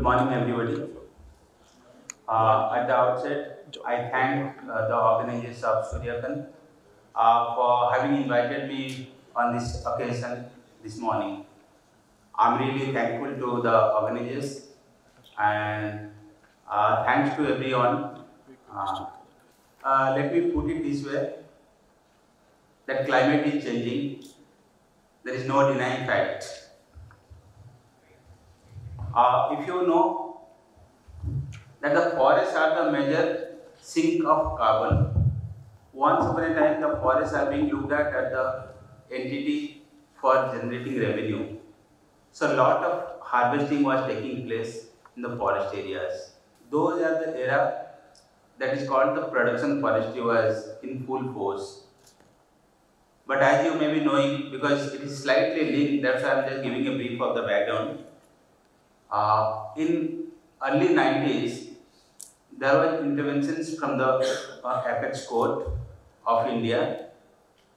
Good morning, everybody. Uh, at the outset, I thank uh, the organizers of Suryacon uh, for having invited me on this occasion this morning. I'm really thankful to the organizers and uh, thanks to everyone. Uh, uh, let me put it this way that climate is changing. There is no denying fact. Uh, if you know that the forests are the major sink of carbon, once upon a time the forests are being looked at as the entity for generating revenue. So a lot of harvesting was taking place in the forest areas. Those are the era that is called the production forestry was in full force. But as you may be knowing, because it is slightly linked, that's why I'm just giving a brief of the background. Uh, in early 90s, there were interventions from the uh, apex court of India.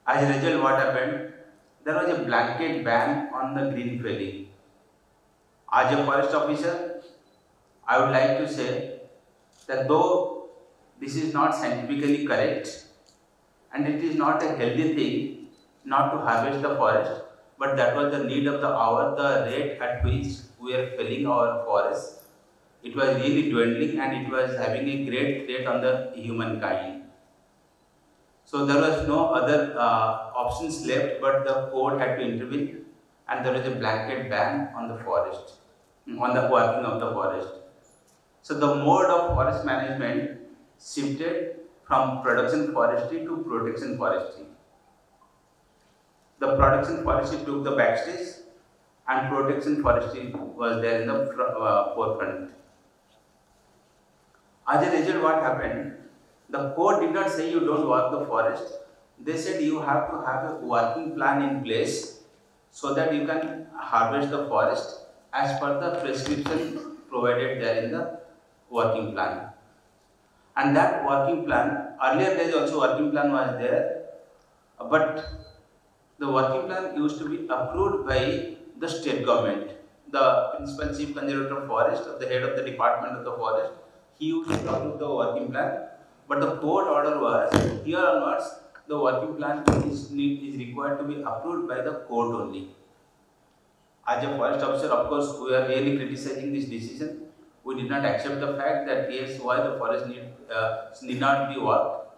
As a result, what happened? There was a blanket ban on the green felling. As a forest officer, I would like to say that though this is not scientifically correct and it is not a healthy thing not to harvest the forest, but that was the need of the hour, the rate at which we are felling our forests. It was really dwindling and it was having a great threat on the humankind. So there was no other uh, options left but the court had to intervene and there was a blanket ban on the forest, on the working of the forest. So the mode of forest management shifted from production forestry to protection forestry. The production forestry took the backstage and protection forestry was there in the uh, forefront. As a result, what happened? The court did not say you don't work the forest. They said you have to have a working plan in place so that you can harvest the forest as per the prescription provided there in the working plan. And that working plan, earlier days also working plan was there, but the working plan used to be approved by the state government. The principal chief conservator of forest, or the head of the department of the forest, he used to approve the working plan. But the court order was, here onwards, the working plan is, need, is required to be approved by the court only. As a forest officer, of course, we are really criticizing this decision. We did not accept the fact that yes, why the forest need, uh, need not be worked.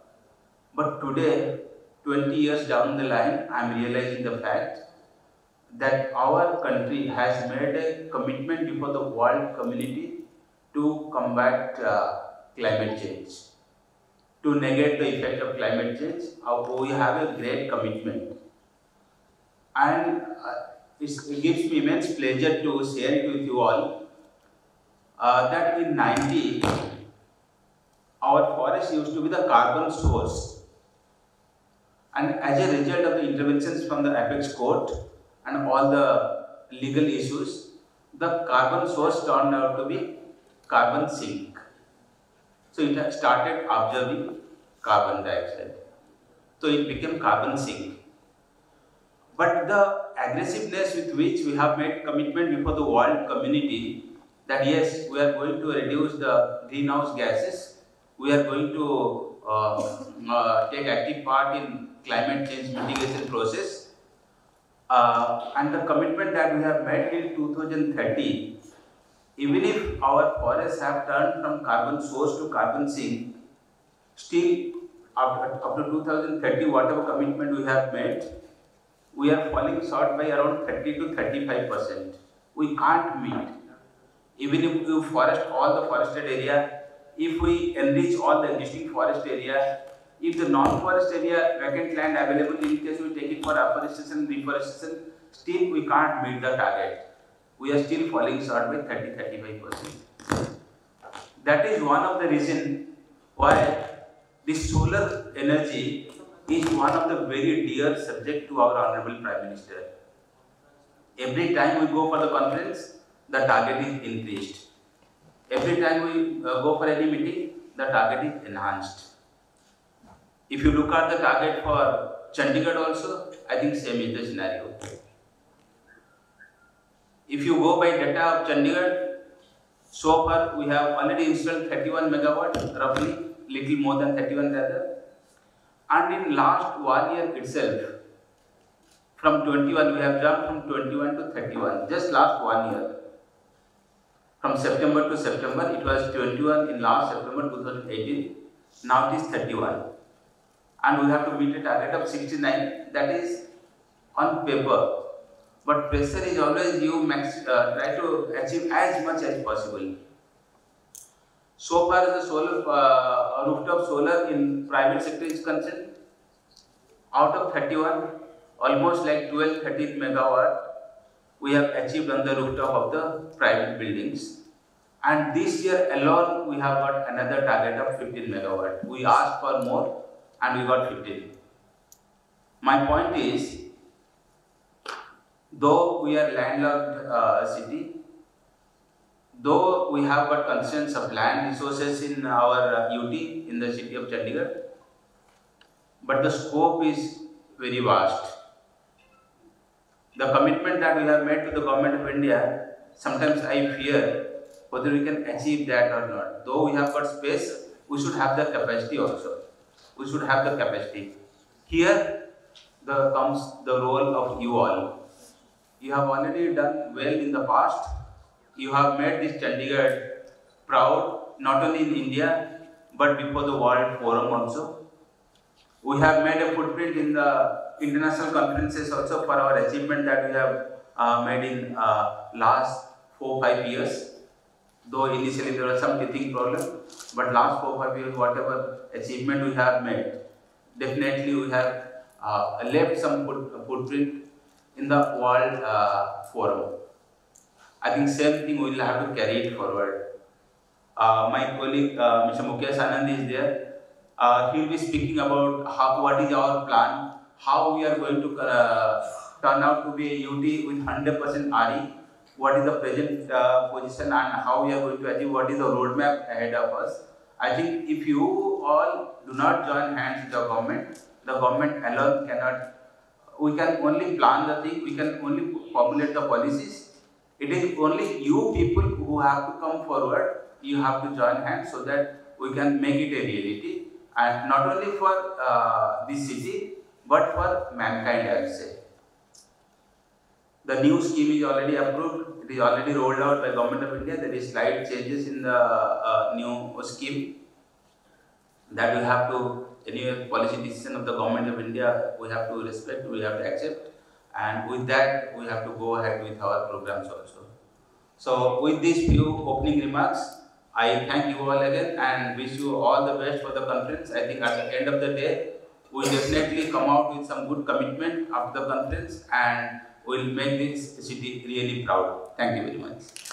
But today, 20 years down the line, I am realizing the fact that our country has made a commitment before the world community to combat uh, climate change. To negate the effect of climate change, uh, we have a great commitment. And uh, it gives me immense pleasure to share it with you all uh, that in 90, our forest used to be the carbon source. And as a result of the interventions from the apex court and all the legal issues, the carbon source turned out to be carbon sink. So it started absorbing carbon dioxide. So it became carbon sink. But the aggressiveness with which we have made commitment before the world community that yes, we are going to reduce the greenhouse gases, we are going to uh, uh, take active part in climate change mitigation process, uh, and the commitment that we have made till 2030, even if our forests have turned from carbon source to carbon sink, still after, after 2030, whatever commitment we have made, we are falling short by around 30 to 35 percent. We can't meet. Even if we forest all the forested area, if we enrich all the existing forest area, if the non-forest area vacant land available in case we take it for afforestation, reforestation, still we can't meet the target. We are still falling short by 30-35 percent. That is one of the reason why this solar energy is one of the very dear subject to our Honorable Prime Minister. Every time we go for the conference, the target is increased. Every time we uh, go for any meeting, the target is enhanced. If you look at the target for Chandigarh also, I think same is the scenario. If you go by data of Chandigarh, So far, we have already installed 31 megawatt, roughly, little more than 31 rather. And in last one year itself, from 21, we have jumped from 21 to 31, just last one year. From September to September, it was 21 in last September 2018, now it is 31. And we have to meet a target of 69, that is on paper. But pressure is always you max, uh, try to achieve as much as possible. So far as the solar uh, rooftop solar in private sector is concerned, out of 31, almost like 12 13 megawatt we have achieved on the rooftop of the private buildings. And this year alone we have got another target of 15 megawatt. We asked for more and we got 15. My point is, though we are landlocked uh, city, though we have got constraints of land resources in our uh, UT in the city of Chandigarh, but the scope is very vast. The commitment that we have made to the government of India, sometimes I fear whether we can achieve that or not. Though we have got space, we should have the capacity also. We should have the capacity. Here the comes the role of you all. You have already done well in the past. You have made this Chandigarh proud, not only in India, but before the World Forum also. We have made a footprint in the international conferences also for our achievement that we have uh, made in uh, last four five years. Though initially there was some teething problem, but last four five years whatever achievement we have made, definitely we have uh, left some foot, footprint in the world uh, forum. I think same thing we will have to carry it forward. Uh, my colleague uh, Mr. Mukesh Anand is there. Uh, he will be speaking about how, what is our plan how we are going to uh, turn out to be a UT with 100% RE, what is the present uh, position and how we are going to achieve, what is the roadmap ahead of us. I think if you all do not join hands with the government, the government alone cannot, we can only plan the thing, we can only formulate the policies. It is only you people who have to come forward, you have to join hands so that we can make it a reality and not only for uh, this city but for mankind I will say. The new scheme is already approved, it is already rolled out by Government of India, there is slight changes in the uh, new scheme that we have to, anyway policy decision of the Government of India, we have to respect, we have to accept and with that we have to go ahead with our programs also. So with these few opening remarks, I thank you all again and wish you all the best for the conference. I think at the end of the day, we definitely come out with some good commitment after the conference and will make this city really proud. Thank you very much.